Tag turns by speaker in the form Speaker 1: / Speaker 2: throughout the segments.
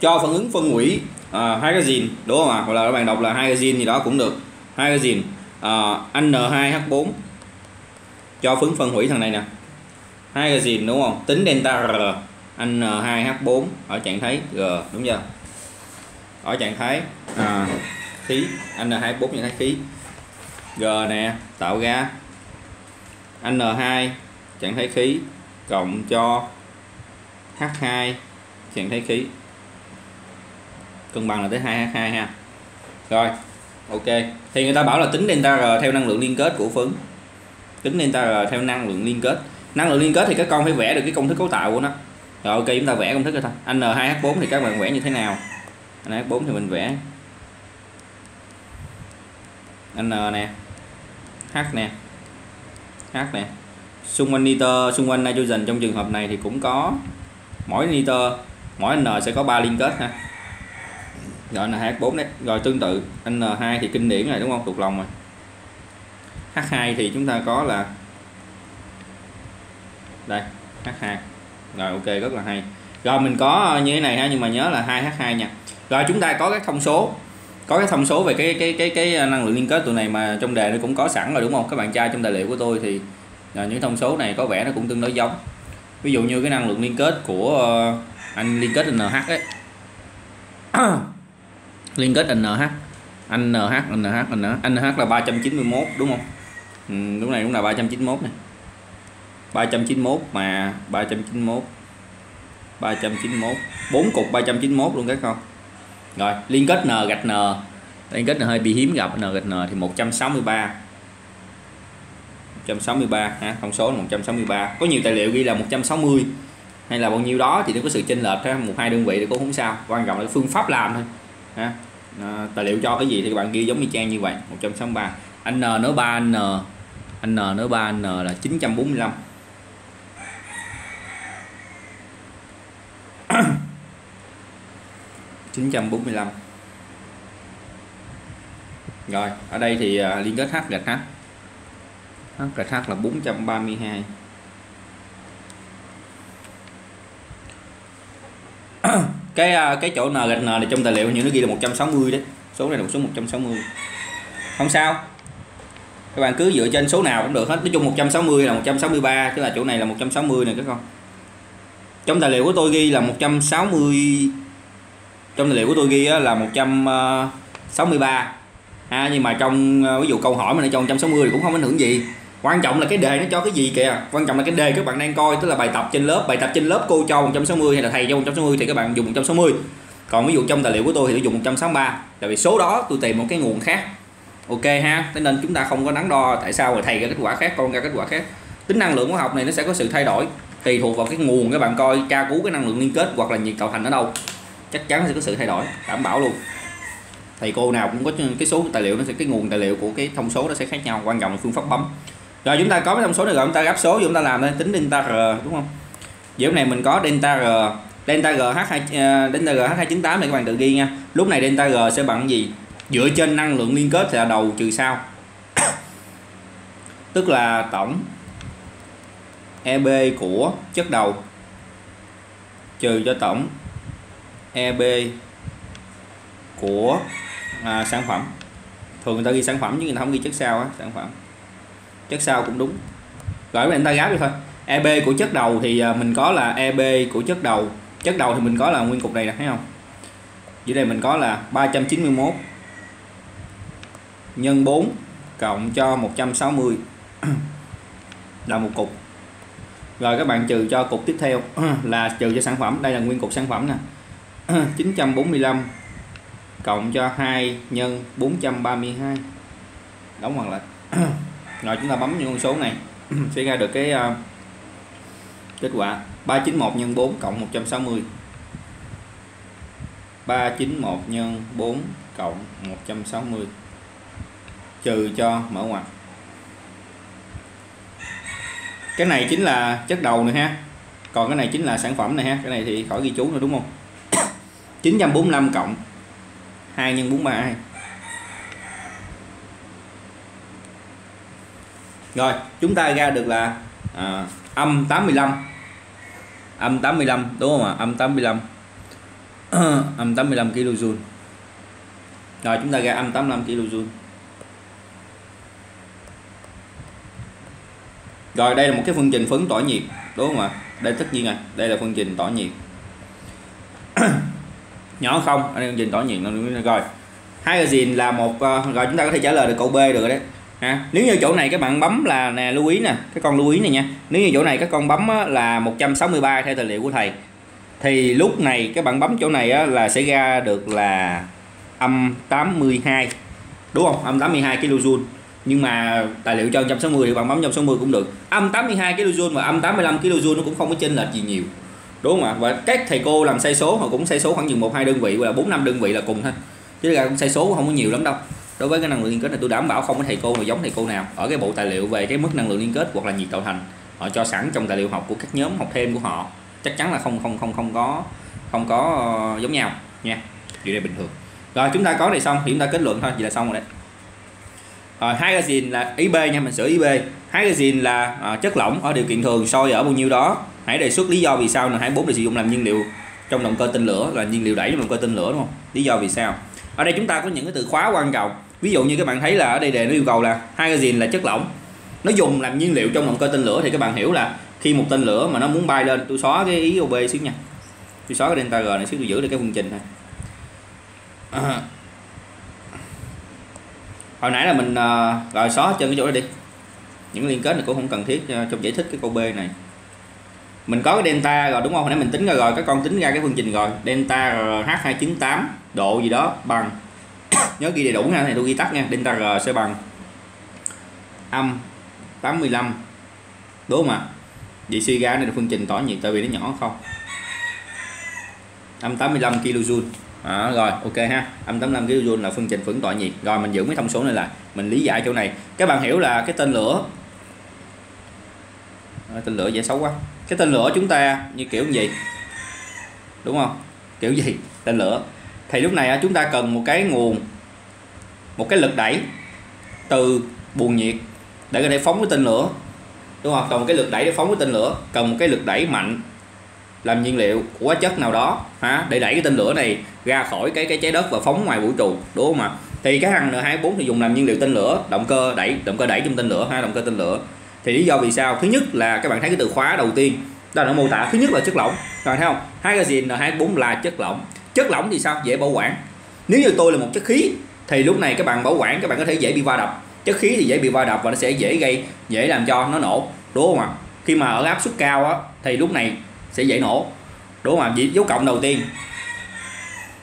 Speaker 1: cho phản ứng phân hủy à, uh, hydrogen đúng không ạ? Hoặc là các bạn đọc là hydrogen gì đó cũng được. Hydrogen uh, N2H4 cho phấn phân hủy thằng này nè. Hydrogen đúng không? Tính delta R N2H4 ở trạng thái G đúng chưa? Ở trạng thái à, khí N2H4 trạng thái khí. G nè tạo ra N2 trạng thái khí cộng cho H2 trạng thái khí cân bằng là tới 2H2 ha. Rồi, ok. Thì người ta bảo là tính delta R theo năng lượng liên kết của phấn. Tính delta R theo năng lượng liên kết. Năng lượng liên kết thì các con phải vẽ được cái công thức cấu tạo của nó. Rồi, ok, chúng ta vẽ công thức rồi thôi. N2H4 thì các bạn vẽ như thế nào? N2H4 thì mình vẽ. N nè. H nè. H nè. Xung quanh nitơ, xung quanh nitrogen trong trường hợp này thì cũng có. Mỗi nitơ, mỗi N sẽ có 3 liên kết ha. Dạ, rồi NH4 đấy. Rồi tương tự N2 thì kinh điển này đúng không? Thuộc lòng rồi. H2 thì chúng ta có là đây H2 rồi, ok, rất là hay. Rồi, mình có ờ, như thế này ha, nhưng mà nhớ là 2H2 nha. Rồi, chúng ta có các thông số. Có cái thông số về cái cái cái cái ờ, năng lượng liên kết tụi này mà trong đề nó cũng có sẵn rồi, đúng không? Các bạn trai trong tài liệu của tôi thì ờ, những thông số này có vẻ nó cũng tương đối giống. Ví dụ như cái năng lượng liên kết của anh liên kết NH ấy. liên kết NH NH NH NH NH là 391 đúng không? Ừ, đúng này đúng là 391 này 391 mà 391 391 4 cục 391 luôn các con. Rồi liên kết N gạch N. Liên kết N hơi bị hiếm gặp N gạch N thì 163 163 ha thông số là 163 có nhiều tài liệu ghi là 160 hay là bao nhiêu đó thì nó có sự chênh lệch ha một hai đơn vị thì cũng không sao. Quan trọng là phương pháp làm thôi ha? À, tài liệu cho cái gì thì các bạn ghi giống như trang như vậy 163 anh N nữa 3 N anh N nữa 3 N là 945 945 rồi ở đây thì à, liên kết H gạch H. H gạch H là 432 cái à, cái chỗ N gạch N này trong tài liệu như nó ghi là 160 đấy. Số này là một số 160 không sao. Các bạn cứ dựa trên số nào cũng được hết. Nói chung 160 là 163 tức là chỗ này là 160 này các con. Trong tài liệu của tôi ghi là 160 trong tài liệu của tôi ghi là 163 à, ha à, nhưng mà trong à, ví dụ câu hỏi mà nó cho 160 thì cũng không ảnh hưởng gì quan trọng là cái đề nó cho cái gì kìa. Quan trọng là cái đề các bạn đang coi, tức là bài tập trên lớp. Bài tập trên lớp cô cho 160 hay là thầy cho 160 thì các bạn dùng 160 còn ví dụ trong tài liệu của tôi thì tôi dùng 163 tại vì số đó tôi tìm một cái nguồn khác. Ok ha, thế nên chúng ta không có đắn đo tại sao mà thầy ra kết quả khác, con ra kết quả khác. Tính năng lượng hóa học này nó sẽ có sự thay đổi, tùy thuộc vào cái nguồn các bạn coi, tra cứu cái năng lượng liên kết hoặc là nhiệt tạo thành ở đâu. Chắc chắn sẽ có sự thay đổi, đảm bảo luôn. Thầy cô nào cũng có cái số tài liệu, nó sẽ cái nguồn tài liệu của cái thông số nó sẽ khác nhau, quan trọng là phương pháp bấm rồi chúng ta có cái thông số này rồi chúng ta gấp số chúng ta làm đây tính delta r đúng không? Vậy này mình có delta r delta g h 2 ờ, delta g h 298 này các bạn tự ghi nha. Lúc này delta g sẽ bằng gì? Dựa trên năng lượng liên kết thì là đầu trừ sau. Tức là tổng EB của chất đầu trừ cho tổng EB của à, sản phẩm. Thường người ta ghi sản phẩm chứ người ta không ghi chất sau á sản phẩm chất sau cũng đúng. Rồi người ta gáp đi thôi. EB của chất đầu thì à, mình có là EB của chất đầu. Chất đầu thì mình có là nguyên cục này nè, thấy không? Dưới đây mình có là 391 nhân 4 cộng cho 160 là một cục. Rồi các bạn trừ cho cục tiếp theo là trừ cho sản phẩm. Đây là nguyên cục sản phẩm nè. 945 cộng cho 2 nhân 432 đóng bằng lại rồi chúng ta bấm những con số này. Sẽ ra được cái uh, kết quả 391 nhân 4 cộng 160 391 nhân 4 cộng 160 trừ cho mở ngoặc. Cái này chính là chất đầu này ha. Còn cái này chính là sản phẩm này ha. Cái này thì khỏi ghi chú nữa đúng không? 945 cộng 2 nhân 432 rồi chúng ta ra được là à, âm 85 âm 85 đúng không ạ? Âm 85 âm 85 kJ rồi chúng ta ra âm 85 kJ rồi đây là một cái phương trình phấn tỏa nhiệt đúng không ạ? Đây tất nhiên rồi đây là phương trình tỏa nhiệt. Nhỏ không? Đây là phương trình tỏa nhiệt rồi. Hydrogen là một à, rồi chúng ta có thể trả lời được câu B được rồi đấy ha? Nếu như chỗ này các bạn bấm là nè lưu ý nè cái con lưu ý này nha. Nếu như chỗ này các con bấm là 163 theo tài liệu của thầy thì lúc này các bạn bấm chỗ này á, là sẽ ra được là âm 82 đúng không? Âm 82 kJ nhưng mà tài liệu cho 160 thì bạn bấm 160 cũng được. Âm 82 kJ và âm 85 kJ nó cũng không có chênh lệch gì nhiều đúng không ạ? Và các thầy cô làm sai số họ cũng sai số khoảng chừng một hai đơn vị hoặc là bốn năm đơn vị là cùng thôi. Chứ là sai số không có nhiều lắm đâu đối với cái năng lượng liên kết này tôi đảm bảo không có thầy cô nào giống thầy cô nào. Ở cái bộ tài liệu về cái mức năng lượng liên kết hoặc là nhiệt tạo thành họ cho sẵn trong tài liệu học của các nhóm học thêm của họ. Chắc chắn là không không không không có không có uh, giống nhau nha. Điều này bình thường. Rồi chúng ta có này xong thì chúng ta kết luận thôi vậy là xong rồi đấy. Rồi hydrogen là ý B nha mình sửa ý B. Hydrogen là uh, chất lỏng ở điều kiện thường sôi ở bao nhiêu đó. Hãy đề xuất lý do vì sao n bốn được sử dụng làm nhiên liệu trong động cơ tên lửa là nhiên liệu đẩy trong động cơ tên lửa đúng không? Lý do vì sao. Ở đây chúng ta có những cái từ khóa quan trọng ví dụ như các bạn thấy là ở đây đề nó yêu cầu là hydrogen là chất lỏng. Nó dùng làm nhiên liệu trong động cơ tên lửa thì các bạn hiểu là khi một tên lửa mà nó muốn bay lên tôi xóa cái ý OB xíu nha. Tôi xóa cái delta G này xíu tôi giữ được cái phương trình thôi à. hồi nãy là mình à, uh, rồi xóa trên cái chỗ đó đi. Những liên kết này cũng không cần thiết à, trong giải thích cái câu B này. Mình có cái delta rồi đúng không? Hồi nãy mình tính ra rồi các con tính ra cái phương trình rồi. Delta h298 độ gì đó bằng nhớ ghi đầy đủ nha này tôi ghi tắt nha. Delta R sẽ bằng. Âm 85 đúng không ạ vậy suy ra này là phương trình tỏa nhiệt tại vì nó nhỏ không? Âm 85 kJ à, rồi ok ha. Âm 85 kJ là phương trình phẫn tỏa nhiệt. Rồi mình giữ mấy thông số này lại. Mình lý giải chỗ này. Các bạn hiểu là cái tên lửa. À, tên lửa dễ xấu quá. Cái tên lửa chúng ta như kiểu gì? Đúng không? Kiểu gì? Tên lửa thì lúc này chúng ta cần một cái nguồn, một cái lực đẩy từ buồng nhiệt để có thể phóng cái tên lửa. Đúng không? Cần một cái lực đẩy để phóng cái tên lửa. Cần một cái lực đẩy mạnh làm nhiên liệu của chất nào đó, ha, để đẩy cái tên lửa này ra khỏi cái cái trái đất và phóng ngoài vũ trụ, đúng không ạ? Thì cái thằng N24 thì dùng làm nhiên liệu tên lửa, động cơ đẩy, động cơ đẩy trong tên lửa, ha, động cơ tên lửa. Thì lý do vì sao? Thứ nhất là các bạn thấy cái từ khóa đầu tiên, đó là nó mô tả, thứ nhất là chất lỏng rồi thấy không? Gì? N24 là chất lỏng chất lỏng thì sao? Dễ bảo quản. Nếu như tôi là một chất khí thì lúc này các bạn bảo quản các bạn có thể dễ bị va đập. Chất khí thì dễ bị va đập và nó sẽ dễ gây dễ làm cho nó nổ đúng không ạ? Khi mà ở áp suất cao á thì lúc này sẽ dễ nổ đúng không ạ? Dấu cộng đầu tiên.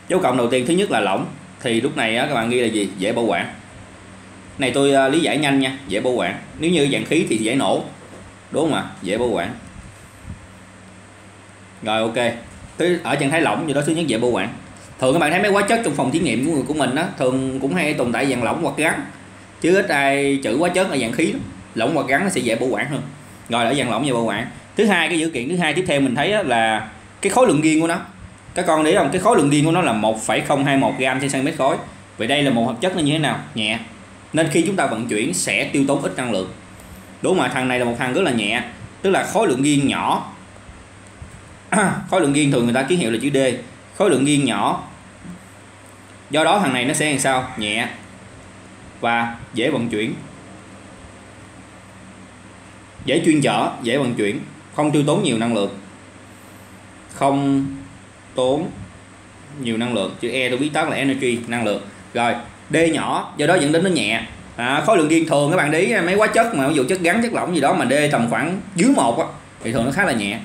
Speaker 1: Dấu cộng đầu tiên thứ nhất là lỏng. Thì lúc này á, các bạn ghi là gì? Dễ bảo quản. Này tôi uh, lý giải nhanh nha dễ bảo quản. Nếu như dạng khí thì dễ nổ đúng không ạ? Dễ bảo quản. Rồi ok thứ ở trạng thái lỏng như đó thứ nhất dễ bảo quản thường các bạn thấy mấy hóa chất trong phòng thí nghiệm của, người của mình á thường cũng hay tồn tại dạng lỏng hoặc gắn. Chứ ít ai chữ hóa chất ở dạng khí lắm. lỏng hoặc gắn nó sẽ dễ bảo quản hơn. Rồi ở dạng lỏng dễ bảo quản thứ hai cái dữ kiện thứ hai tiếp theo mình thấy là cái khối lượng riêng của nó. Các con để không? Cái khối lượng riêng của nó là 1,021 gram trên cm khối. Vậy đây là một hợp chất nó như thế nào? Nhẹ. Nên khi chúng ta vận chuyển sẽ tiêu tốn ít năng lượng. Đúng mà thằng này là một thằng rất là nhẹ. Tức là khối lượng riêng nhỏ khối lượng riêng thường người ta ký hiệu là chữ D. Khối lượng riêng nhỏ. Do đó thằng này nó sẽ làm sao? Nhẹ. Và dễ vận chuyển. Dễ chuyên chở dễ vận chuyển. Không tiêu tốn nhiều năng lượng. Không tốn nhiều năng lượng. Chữ E tôi biết tắt là energy năng lượng. Rồi D nhỏ do đó dẫn đến nó nhẹ. À, khối lượng riêng thường các bạn để mấy hóa chất mà ví dụ chất gắn chất lỏng gì đó mà D tầm khoảng dưới một á thì thường nó khá là nhẹ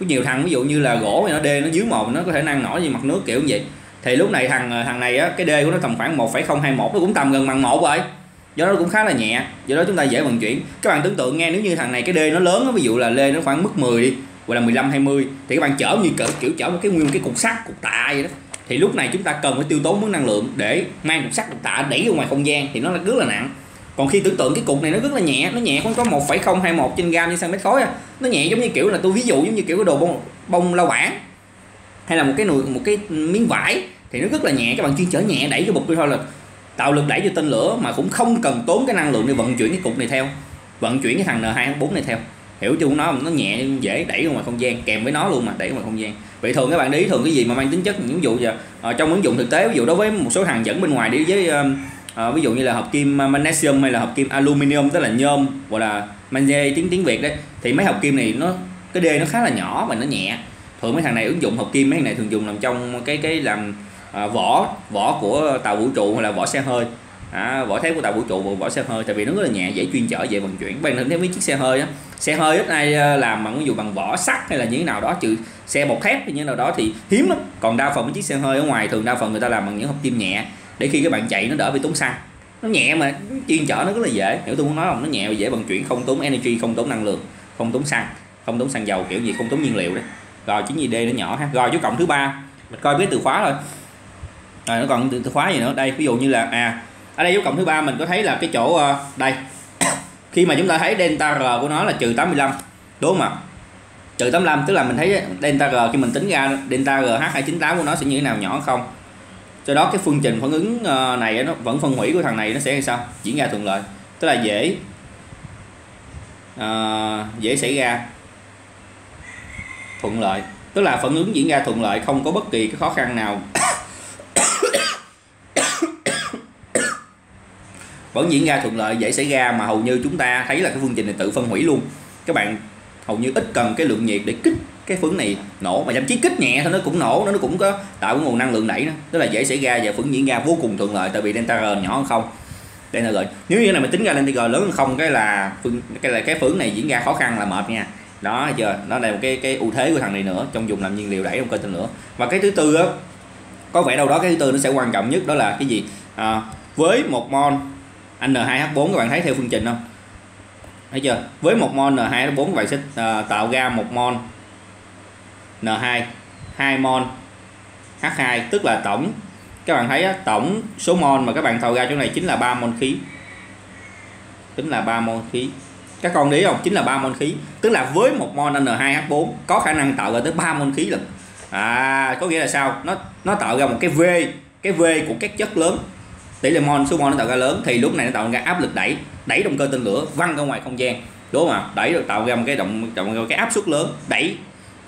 Speaker 1: có nhiều thằng ví dụ như là gỗ thì nó đê nó dưới một nó có thể năng nổi như mặt nước kiểu như vậy. Thì lúc này thằng ờ, thằng này á cái đê của nó tầm khoảng 1,021 nó cũng tầm gần bằng một rồi. Do đó cũng khá là nhẹ do đó chúng ta dễ vận chuyển. Các bạn tưởng tượng nghe nếu như thằng này cái đê nó lớn đó, ví dụ là lê nó khoảng mức 10 đi hoặc là 15 20 thì các bạn chở như cỡ kiểu chở một cái nguyên cái cục sắt cục tạ vậy đó. Thì lúc này chúng ta cần phải tiêu tốn mức năng lượng để mang cục sắt cục tạ đẩy ra ngoài không gian thì nó là rất là nặng còn khi tưởng tượng cái cục này nó rất là nhẹ nó nhẹ không có 1,021 trên gam trên cm khối à. nó nhẹ giống như kiểu là tôi ví dụ giống như kiểu cái đồ bông bông lau bản hay là một cái nồi một cái miếng vải thì nó rất là nhẹ các bạn chuyên chở nhẹ đẩy cái bục đi thôi là tạo lực đẩy cho tên lửa mà cũng không cần tốn cái năng lượng để vận chuyển cái cục này theo. Vận chuyển cái thằng N2 4 này theo. Hiểu chưa nó nó nhẹ dễ đẩy ra ngoài không gian kèm với nó luôn mà đẩy ra ngoài không gian. Vậy thường các bạn để ý thường cái gì mà mang tính chất ví dụ giờ ờ, trong ứng dụng thực tế ví dụ đối với một số hàng dẫn bên ngoài đi với à, ví dụ như là hợp kim ờ, magnesium hay là hợp kim aluminium tức là nhôm gọi là magie tiếng tiếng việt đấy. Thì mấy hợp kim này nó cái đê nó khá là nhỏ và nó nhẹ. Thường mấy thằng này ứng dụng hợp kim mấy thằng này thường dùng làm trong cái cái làm à, vỏ vỏ của tàu vũ trụ hay là vỏ xe hơi. À, vỏ thép của tàu vũ trụ và vỏ xe hơi tại vì nó rất là nhẹ dễ chuyên chở dễ vận chuyển. Bạn thử thấy mấy chiếc xe hơi á xe hơi ít ai làm bằng ví dụ bằng vỏ sắt hay là như thế nào đó trừ xe bọc thép hay như thế nào đó thì hiếm lắm. Còn đa phần mấy chiếc xe hơi ở ngoài thường đa phần người ta làm bằng những hợp kim nhẹ để khi các bạn chạy nó đỡ bị tốn xăng. Nó nhẹ mà chuyên chở nó rất là dễ. Hiểu tôi muốn nói không? Nó nhẹ và dễ vận chuyển không tốn energy không tốn năng lượng không tốn xăng không tốn xăng dầu kiểu gì không tốn nhiên liệu đấy. Rồi chính gì d nó nhỏ ha. Rồi chú cộng thứ ba. Mình coi biết từ khóa thôi rồi nó còn từ, từ khóa gì nữa? Đây ví dụ như là à ở đây dấu cộng thứ ba mình có thấy là cái chỗ uh, đây. Khi mà chúng ta thấy delta r của nó là trừ 85 đúng không ạ? Trừ 85 tức là mình thấy delta r khi mình tính ra delta rh 298 của nó sẽ như thế nào nhỏ không do đó cái phương trình phản ứng ờ, này nó vẫn phân hủy của thằng này nó sẽ như sao? Diễn ra thuận lợi. Tức là dễ uh, dễ xảy ra. Thuận lợi. Tức là phản ứng diễn ra thuận lợi không có bất kỳ cái khó khăn nào. Vẫn diễn ra thuận lợi dễ xảy ra mà hầu như chúng ta thấy là cái phương trình này tự phân hủy luôn. Các bạn hầu như ít cần cái lượng nhiệt để kích cái phấn này nổ mà thậm chí kích nhẹ thôi nó cũng nổ nó cũng có tạo cái nguồn năng lượng đẩy đó. Tức là dễ xảy ra và phấn diễn ra vô cùng thuận lợi tại vì delta r nhỏ hơn không. Delta r nếu như này mình tính ra delta r lớn hơn không cái là cái là cái phấn này diễn ra khó khăn là mệt nha. Đó chưa nó là một cái cái ưu thế của thằng này nữa trong dùng làm nhiên liệu đẩy trong kênh tên lửa và cái thứ tư á có vẻ đâu đó cái thứ tư nó sẽ quan trọng nhất đó là cái gì? À, với một mol N2H4 các bạn thấy theo phương trình không? Thấy chưa? Với một mol N2H4 các bạn sẽ uh, tạo ra một mol N2 2 mol H2 tức là tổng. Các bạn thấy á, tổng số mol mà các bạn tạo ra chỗ này chính là 3 mol khí. Tính là 3 mol khí. Các con đấy không? Chính là 3 mol khí. Tức là với một mol N2H4 có khả năng tạo ra tới 3 mol khí lần à có nghĩa là sao? Nó nó tạo ra một cái V cái V của các chất lớn. Tỷ lệ mol số mol nó tạo ra lớn. Thì lúc này nó tạo ra áp lực đẩy đẩy động cơ tên lửa văng ra ngoài không gian. Đúng không ạ? Đẩy được tạo ra một cái động, động cái áp suất lớn. Đẩy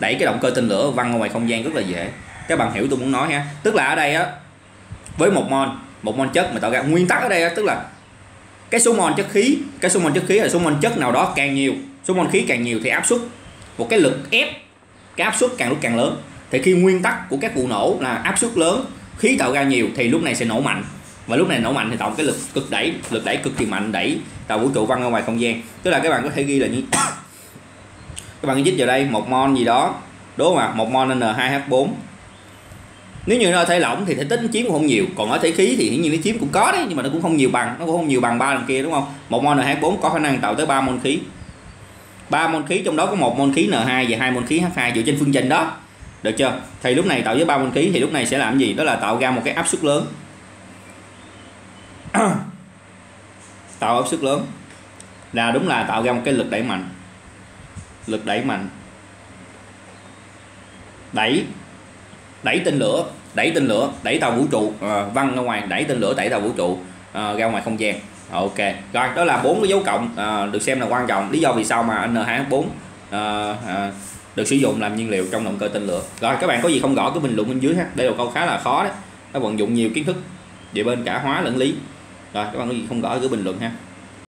Speaker 1: đẩy cái động cơ tên lửa văng ra ngoài không gian rất là dễ. Các bạn hiểu tôi muốn nói ha. Tức là ở đây á với một mol một mol chất mà tạo ra nguyên tắc ở đây á, tức là cái số mol chất khí cái số mol chất khí là số mol chất nào đó càng nhiều số mol khí càng nhiều thì áp suất một cái lực ép cái áp suất càng lúc càng lớn. Thì khi nguyên tắc của các vụ nổ là áp suất lớn khí tạo ra nhiều thì lúc này sẽ nổ mạnh. Và lúc này nổ mạnh thì tạo cái lực cực đẩy lực đẩy cực kỳ mạnh đẩy tàu vũ trụ văng ra ngoài không gian. Tức là các bạn có thể ghi là như các bạn dít vào đây, một mol gì đó. Đúng không ạ một mol n2h4 nếu như nó ở thể lỏng thì thể tích chiếm cũng không nhiều. Còn ở thể khí thì hiển nhiên nó chiếm cũng có đấy, nhưng mà nó cũng không nhiều bằng. Nó cũng không nhiều bằng ba lần kia, đúng không? Một mol n2h4 có khả năng tạo tới 3 mol khí. 3 mol khí, trong đó có một mol khí n2 và hai mol khí h2 dựa trên phương trình đó. Được chưa? Thì lúc này tạo với 3 mol khí thì lúc này sẽ làm gì? Đó là tạo ra một cái áp suất lớn. Tạo áp suất lớn. Là đúng là tạo ra một cái lực đẩy mạnh lực đẩy mạnh. Đẩy đẩy tên lửa đẩy tên lửa đẩy tàu vũ trụ. À, văng ra ngoài đẩy tên lửa đẩy tàu vũ trụ à, ra ngoài không gian. Ok. Rồi đó là bốn cái dấu cộng à, được xem là quan trọng. Lý do vì sao mà N2H4 à, à, được sử dụng làm nhiên liệu trong động cơ tên lửa. Rồi các bạn có gì không rõ cứ bình luận bên dưới ha. Đây là câu khá là khó đấy. Nó vận dụng nhiều kiến thức về bên cả hóa lẫn lý. Rồi các bạn có gì không rõ cứ bình luận ha.